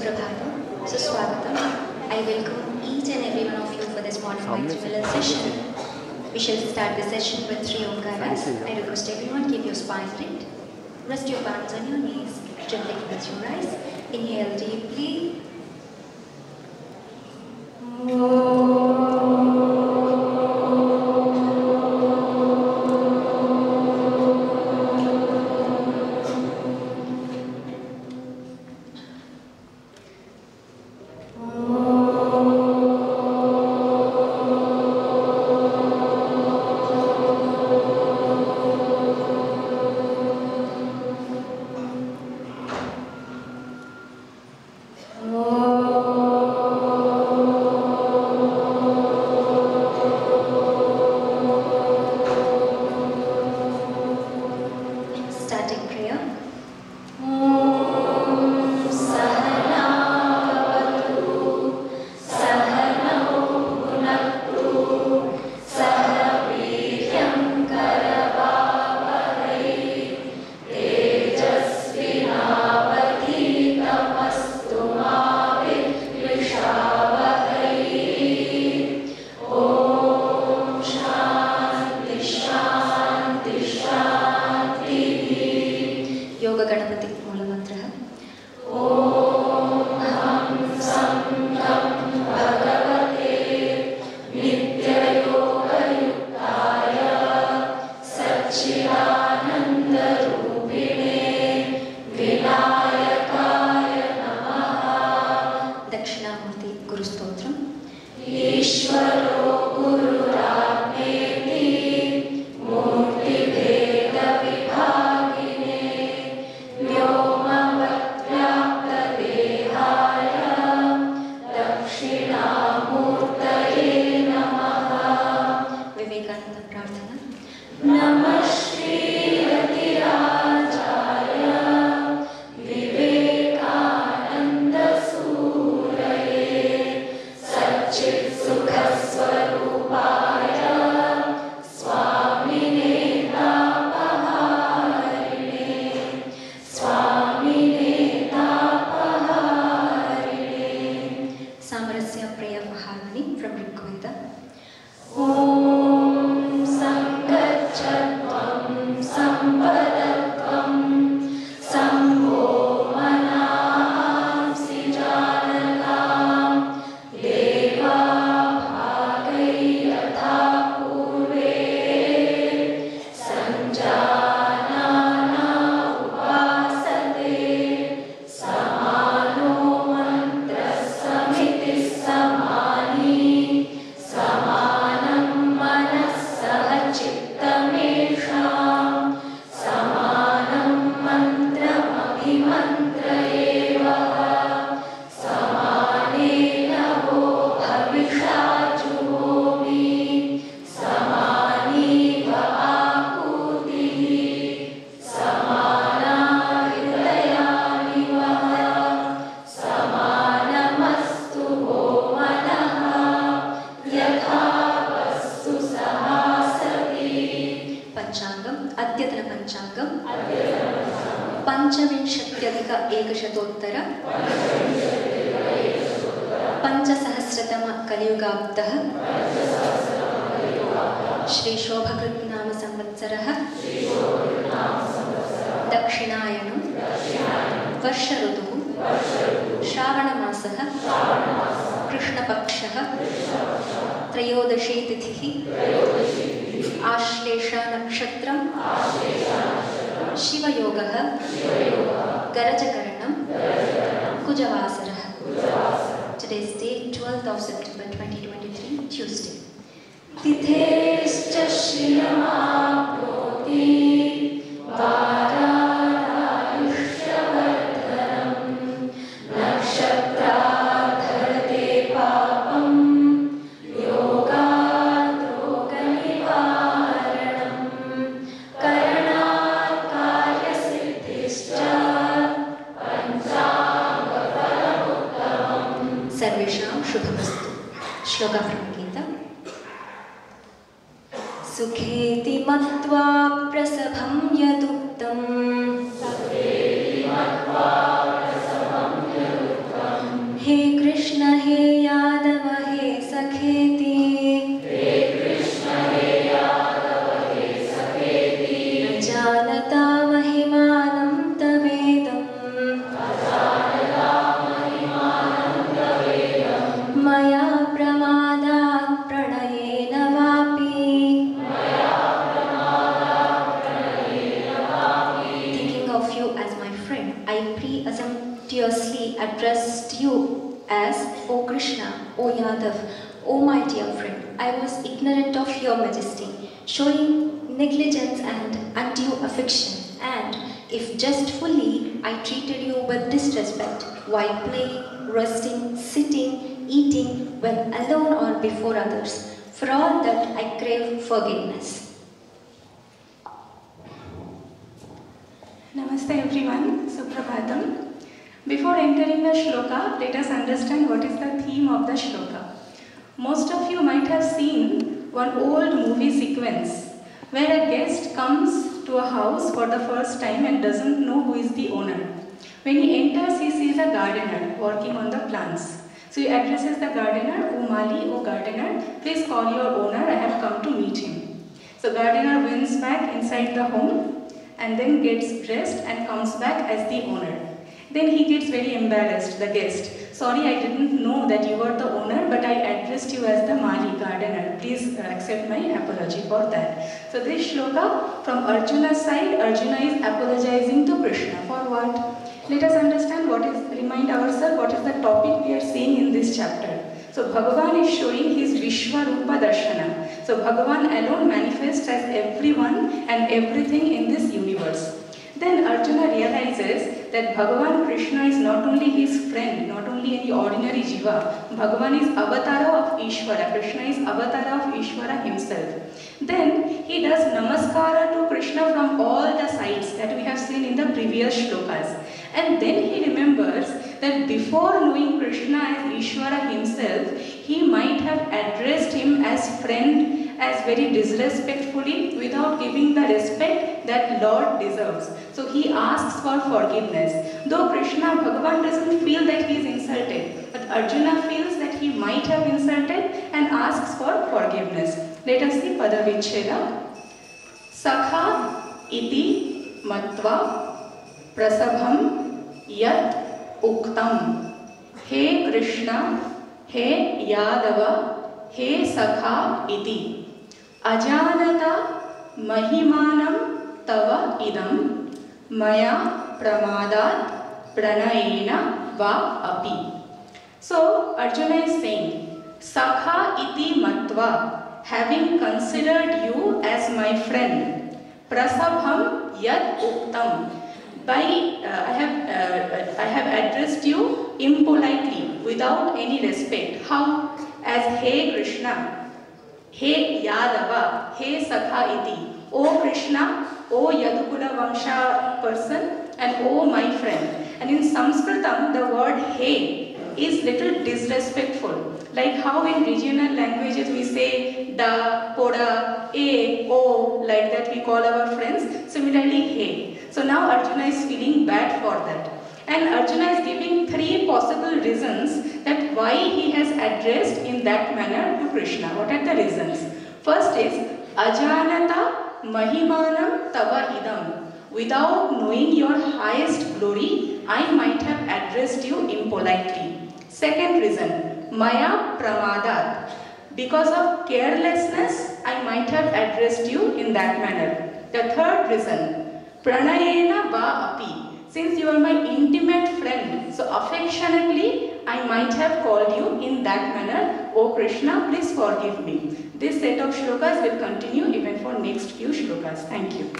Prabhatam. So Swagatam. I welcome each and every one of you for this morning Maitri session. We shall start the session with three Omkaras. I request everyone keep your spine straight. Rest your palms on your knees. Gently close your eyes. Inhale deeply. Starting पञ्चसहस्रतमकलियुगाब्दः श्रीशोभकृत्नाम संवत्सरः दक्षिणायनं वर्षऋतुः श्रावणमासः कृष्णपक्षः Trayodashi तिथिः आश्लेषनक्षत्रं शिवयोगः गरजकरणं कुजवासरः Today's date 12th of September 2023 Tuesday showing negligence and undue affection. And if jestfully I treated you with disrespect, while playing, resting, sitting, eating, when alone or before others, for all that I crave forgiveness. Namaste everyone, Suprabhatam. Before entering the shloka, let us understand what is the theme of the shloka. Most of you might have seen one old movie sequence where a guest comes to a house for the first time and doesn't know who is the owner. When he enters, he sees a gardener working on the plants. So he addresses the gardener, O Mali, O gardener, please call your owner, I have come to meet him. So gardener wins back inside the home and then gets dressed and comes back as the owner. Then he gets very embarrassed, the guest. Sorry, I didn't know that you were the owner, but I addressed you as the Mali gardener. Please uh, accept my apology for that. So this shloka from Arjuna's side, Arjuna is apologizing to Krishna. For what? Let us understand what is, remind ourselves what is the topic we are seeing in this chapter. So Bhagavan is showing his Vishwarupa Darshana. So Bhagavan alone manifests as everyone and everything in this universe. Then Arjuna realizes that Bhagavan Krishna is not only his friend, not only any ordinary jiva, Bhagavan is avatara of Ishvara, Krishna is avatara of Ishvara himself. Then he does namaskara to Krishna from all the sides that we have seen in the previous shlokas. And then he remembers that before knowing Krishna as Ishvara himself, he might have addressed him as friend as very disrespectfully without giving the respect that Lord deserves. So he asks for forgiveness. Though Krishna, Bhagavan doesn't feel that he is insulted, but Arjuna feels that he might have insulted and asks for forgiveness. Let us see Padavicheda. Sakha iti matva prasabham yat uktam. He Krishna, he Yadava, he Sakha iti. अजानता महिमानं तव इदं मया प्रमादात् प्रणयेन वा अपि। सो Arjun is saying सखा इति मत्वा having considered you as my friend प्रसभम यत् उक्तम by I have I have addressed you impolitely without any respect how as हे कृष्णा हे यादव हे सखा इति O Krishna, O Yadukula Vangsha person and O my friend. And in Sanskritam, the word He is little disrespectful. Like how in regional languages we say da, poda, a, o, like that we call our friends. Similarly, He. So now Arjuna is feeling bad for that. And Arjuna is giving three possible reasons that why he has addressed in that manner to Krishna. What are the reasons? First is Ajanata Mahimanam Tava Idam. Without knowing your highest glory, I might have addressed you impolitely. Second reason, Maya Pramadat. Because of carelessness, I might have addressed you in that manner. The third reason, Pranayena Va Api. Since you are my intimate friend, so affectionately I might have called you in that manner. O Krishna, please forgive me. This set of shlokas will continue even for next few shlokas. Thank you.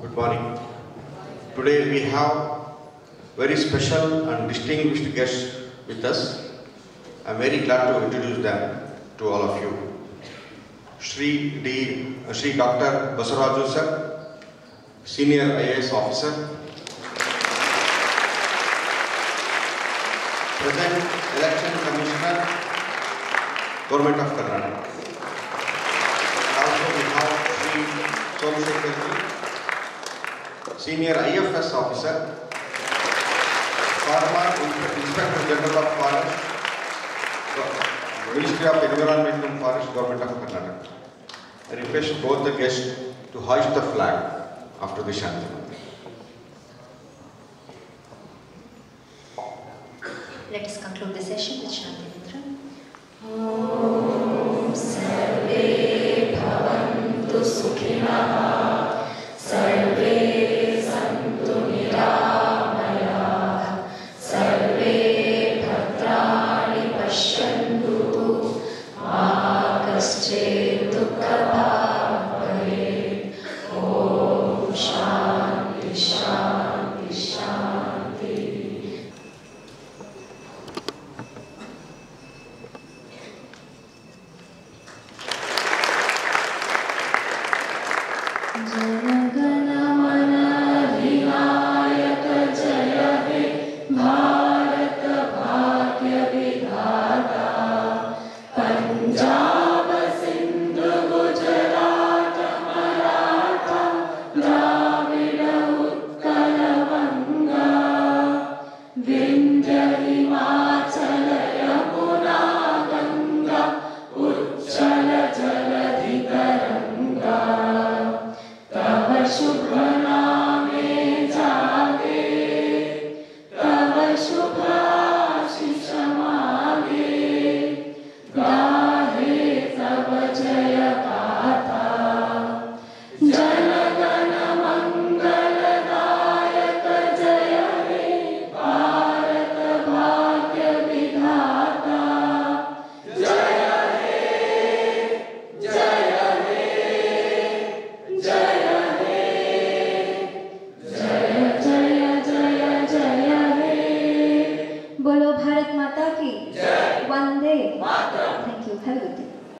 Good morning. Today we have very special and distinguished guests with us. I'm very glad to introduce them to all of you. Shri D. Uh, Shri Dr. Basavaraju sir, Senior IAS Officer, Present Election Commissioner, Government of Karnataka. Also we have Shri Somsekhar Senior IFS Officer, former Inspector General of Forest, Ministry of Environment and Forest, Government of Karnataka. I request both the guests to hoist the flag after the Shanti Mantra. Let us conclude the session with Shanti बोलो